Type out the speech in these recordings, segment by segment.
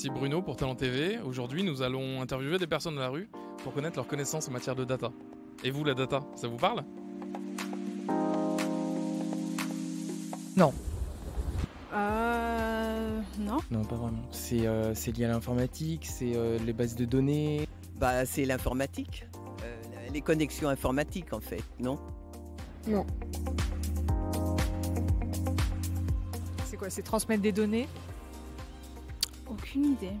ici Bruno pour Talent TV. Aujourd'hui, nous allons interviewer des personnes de la rue pour connaître leurs connaissances en matière de data. Et vous, la data, ça vous parle? Non. Euh. Non. Non, pas vraiment. C'est euh, c'est lié à l'informatique, c'est euh, les bases de données. Bah, c'est l'informatique. Euh, les connexions informatiques, en fait, non? Non. C'est quoi? C'est transmettre des données? Aucune idée.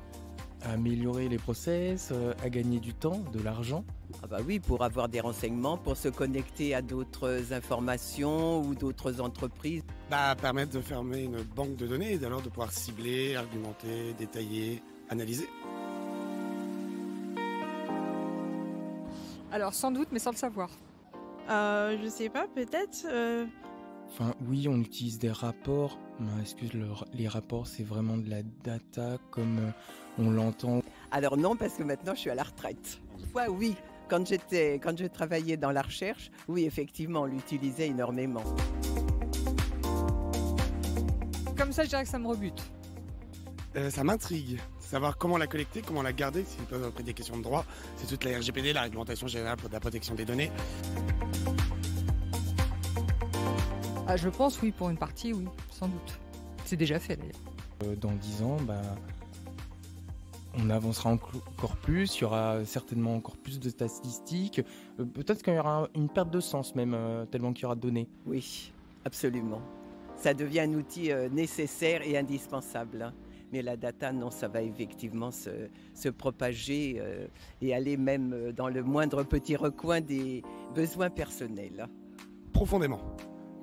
À améliorer les process, euh, à gagner du temps, de l'argent. Ah bah oui, pour avoir des renseignements, pour se connecter à d'autres informations ou d'autres entreprises. bah, permettre de fermer une banque de données et alors de pouvoir cibler, argumenter, détailler, analyser. Alors sans doute, mais sans le savoir. Euh, je sais pas, peut-être. euh, Enfin, oui, on utilise des rapports. Mais est-ce que le- les rapports, c'est vraiment de la data comme euh, on l'entend? Alors non, parce que maintenant, je suis à la retraite. Fois, oui. Quand j'étais, quand je travaillais dans la recherche, oui, effectivement, on l'utilisait énormément. Comme ça, je dirais que ça me rebute. Euh, ça m'intrigue. Savoir comment la collecter, comment la garder, peuvent après des questions de droit. C'est toute la RGPD, la réglementation générale pour la protection des données. Ah, je pense oui, pour une partie, oui, sans doute. C'est déjà fait d'ailleurs. Euh, Dans 10 ans, bah, on avancera enco- encore plus, il y aura certainement encore plus de statistiques. Euh, Peut-être qu'il y aura une perte de sens même, euh, tellement qu'il y aura de données. Oui, absolument. Ça devient un outil nécessaire et indispensable. hein. Mais la data, non, ça va effectivement se, se propager euh, et aller même dans le moindre petit recoin des besoins personnels. Profondément.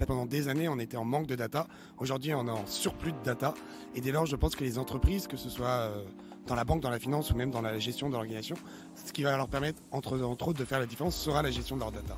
Pendant des années, on était en manque de data. Aujourd'hui, on est en surplus de data. Et dès lors, je pense que les entreprises, que ce soit euh, dans la banque, dans la finance ou même dans la gestion de l'organisation, ce qui va leur permettre, entre, entre autres, de faire la différence sera la gestion de leur data.